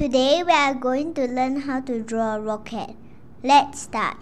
Today we are going to learn how to draw a rocket. Let's start.